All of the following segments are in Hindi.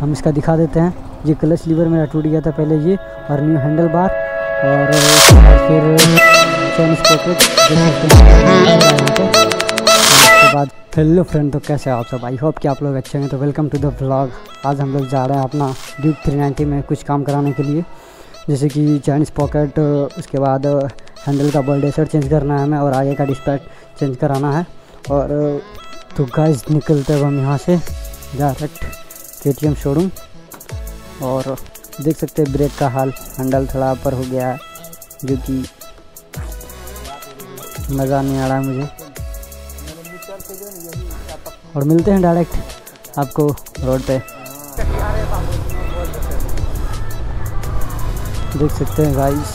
हम इसका दिखा देते हैं। ये क्लच लीवर मेरा टूट गया था पहले ये और न्यू हैंडल बार और फिर चैन उसके बाद हेलो फ्रेंड तो कैसे आप सब? आई होप कि आप लोग अच्छे हैं। तो वेलकम टू द व्लॉग आज हम लोग जा रहे हैं अपना ड्यूब थ्री नाइन्टी में कुछ काम कराने के लिए। जैसे कि चाइनीज़ पॉकेट उसके बाद हैंडल का बल्डेसर चेंज करना है हमें और आगे का डिस्पैट चेंज कराना है। और तो गाइस निकलते हैं हम यहाँ से। डायरेक्ट के शोरूम। और देख सकते हैं ब्रेक का हाल, हैंडल थोड़ा ऊपर हो गया है, जो कि मज़ा नहीं आ रहा मुझे। और मिलते हैं डायरेक्ट आपको रोड पे। देख सकते हैं गाइस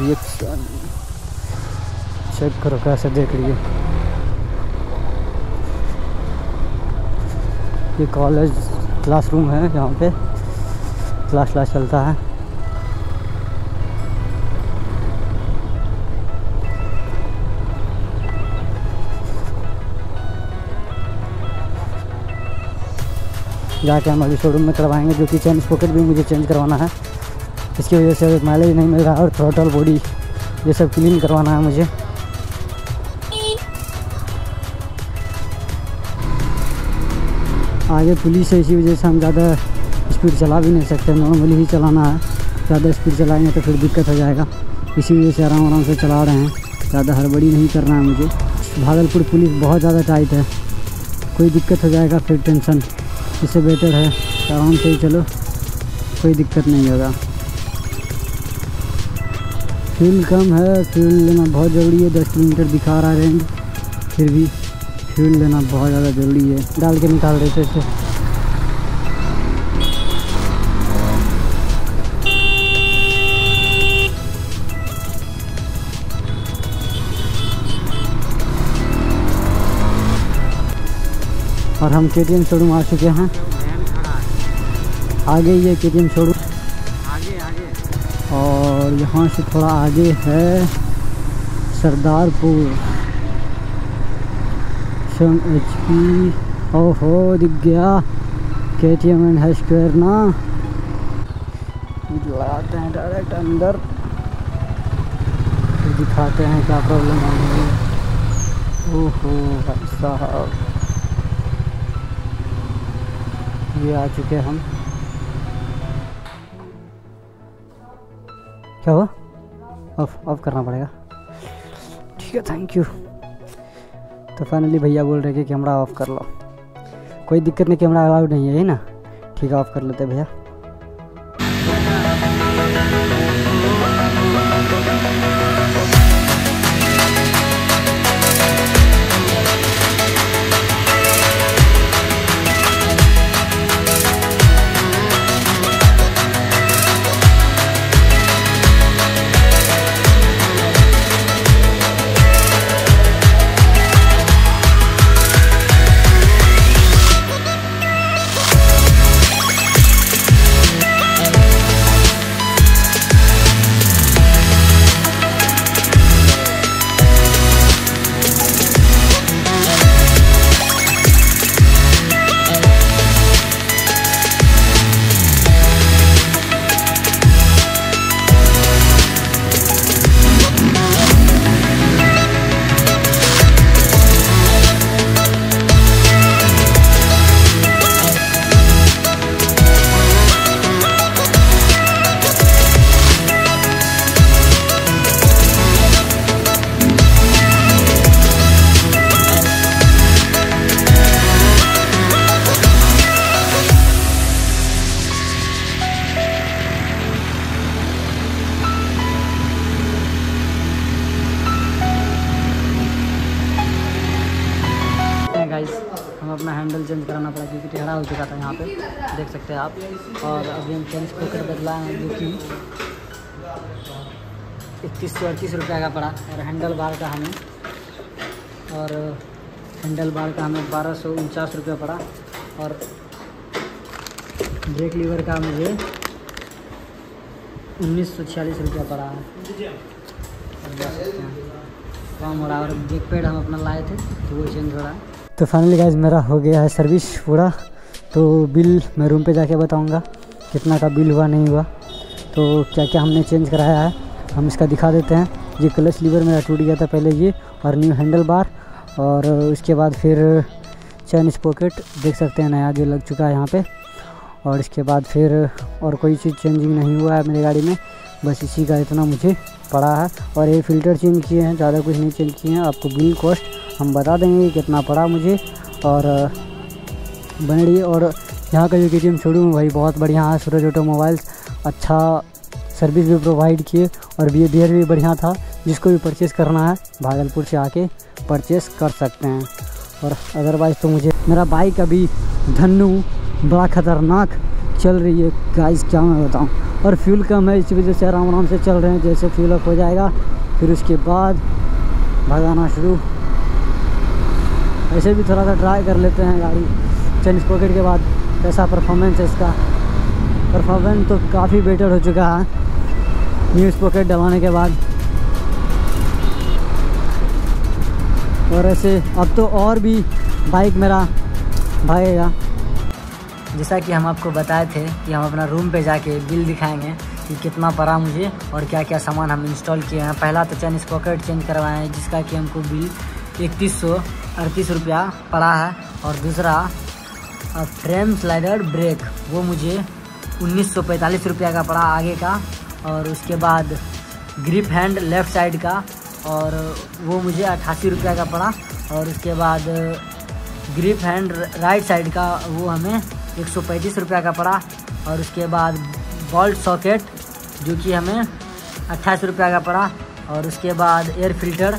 ये चेक करो कैसे देख लीजिए ये कॉलेज क्लासरूम है यहाँ पे। क्लास क्लास चलता है। जाके हम अभी शोरूम में करवाएँगे, जो कि चेंज पॉकेट भी मुझे चेंज करवाना है। इसकी वजह से माइलेज नहीं मिल रहा और थ्रोटल बॉडी ये सब क्लीन करवाना है मुझे। आगे पुलिस है, इसी वजह से हम ज़्यादा स्पीड चला भी नहीं सकते नॉर्मली ही चलाना है। ज़्यादा स्पीड चलाएँगे तो फिर दिक्कत हो जाएगा। इसी वजह से आराम आराम से चला रहे हैं। ज़्यादा हड़बड़ी नहीं करना है मुझे। भागलपुर पुलिस बहुत ज़्यादा टाइट है। कोई दिक्कत हो जाएगा फिर टेंशन इससे बेटर है। आराम से ही चलो। कोई दिक्कत नहीं होगा। फ्यूल कम है। फ्यूल लेना बहुत ज़रूरी है। दस किलोमीटर दिखा रहा है रेंज फिर भी फ्यूल लेना बहुत ज़्यादा ज़रूरी है। डाल के निकाल रहे थे इसे। और हम के टी एम शोरूम आ चुके हैं। आगे ये के टी एम शोरूम आगे आगे और यहाँ से थोड़ा आगे है सरदारपुर। सेवन एच पी ओहो दिख गया के टी एम एंड है स्क्वेयर ना लगाते हैं डायरेक्ट अंदर तो दिखाते हैं क्या प्रॉब्लम आ रही है ओहो भाई साहब ये आ चुके हम क्या हुआ ऑफ़ ऑफ़ करना पड़ेगा ठीक है थैंक यू तो फाइनली भैया बोल रहे कि कैमरा ऑफ़ कर लो। कोई दिक्कत नहीं कैमरा अलाउड नहीं है ना? ठीक है ऑफ़ कर लेते भैया। हैंडल चेंज कराना पड़ा क्योंकि टेढ़ा हो चुका था यहाँ पे, देख सकते हैं आप। और अभी हम चेंज कर बदलाए हैं, जो कि इक्कीस सौ अड़तीस रुपये का पड़ा। और हैंडल बार का हमें, और हैंडल बार का हमें बारह सौ उनचास रुपये पड़ा। और ब्रेक लीवर का मुझे उन्नीस सौ छियालीस रुपया पड़ा है। कम हो रहा है। और ब्रेक पैड हम अपना लाए थे तो वो चेंज हो रहा है। तो फाइनली गाइज़ मेरा हो गया है सर्विस पूरा। तो बिल मैं रूम पे जाके बताऊँगा कितना का बिल हुआ, नहीं हुआ। तो क्या क्या हमने चेंज कराया है, हम इसका दिखा देते हैं। ये क्लच लीवर मेरा टूट गया था पहले ये और न्यू हैंडल बार और उसके बाद फिर चैन स्पॉकेट देख सकते हैं, नया जो लग चुका है यहाँ पर और इसके बाद फिर और कोई चीज़ चेंजिंग नहीं हुआ है मेरी गाड़ी में। बस इसी का इतना मुझे पड़ा है। और ये फ़िल्टर चेंज किए हैं, ज़्यादा कुछ नहीं चेंज किए हैं। आपको बिल कॉस्ट हम बता देंगे कितना पड़ा मुझे। और बने रहिए और यहाँ का जो के टी शोरूम भाई, बहुत बढ़िया है। सूरज ऑटो मोबाइल्स अच्छा सर्विस भी प्रोवाइड किए और बिहेवियर भी बढ़िया था। जिसको भी परचेज़ करना है, भागलपुर से आके परचेज़ कर सकते हैं। और अदरवाइज़ तो मुझे, मेरा बाइक अभी धनु बड़ा ख़तरनाक चल रही है। गाइस क्या मैं बताऊँ? और फ्यूल कम है, इसी वजह से आराम आराम से चल रहे हैं। जैसे फ्यूल अप हो जाएगा, फिर उसके बाद भगाना शुरू। ऐसे भी थोड़ा सा ट्राई कर लेते हैं गाड़ी। चेन पॉकेट के बाद कैसा परफॉर्मेंस है इसका? परफॉर्मेंस तो काफ़ी बेटर हो चुका है। न्यूज़ पॉकेट डलवाने के बाद। और ऐसे, अब तो और भी बाइक मेरा भागेगा। जैसा कि हम आपको बताए थे कि हम अपना रूम पे जाके बिल दिखाएँगे कि कितना पड़ा मुझे और क्या क्या सामान हम इंस्टॉल किए हैं। पहला तो चैन पॉकेट चेंज करवाए हैं जिसका कि हमको बिल इकतीस सौ अड़तीस रुपया पड़ा है और दूसरा फ्रेम स्लाइडर ब्रेक, वो मुझे उन्नीस सौ पैंतालीस रुपया का पड़ा आगे का और उसके बाद ग्रिप हैंड लेफ़्ट साइड का और वो मुझे अट्ठासी रुपया का पड़ा और उसके बाद ग्रिप हैंड राइट साइड का वो हमें एक सौ पैंतीस रुपया का पड़ा और उसके बाद बॉल्ट सॉकेट, जो कि हमें अट्ठाईस रुपया का पड़ा और उसके बाद एयर फ़िल्टर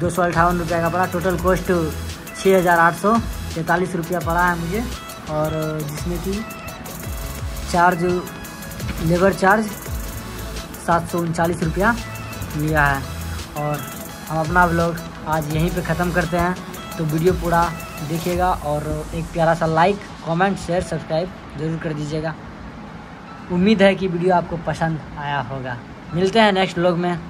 दो सौ अट्ठावन रुपया का पड़ा। टोटल कॉस्ट छः हज़ार आठ सौ तैंतालीस रुपया पड़ा है मुझे। और जिसमें कि चार्ज लेबर चार्ज सात सौ उनचालीस रुपया लिया है। और हम अपना ब्लॉग आज यहीं पे ख़त्म करते हैं। तो वीडियो पूरा देखिएगा और एक प्यारा सा लाइक कमेंट शेयर सब्सक्राइब ज़रूर कर दीजिएगा। उम्मीद है कि वीडियो आपको पसंद आया होगा। मिलते हैं नेक्स्ट ब्लॉग में।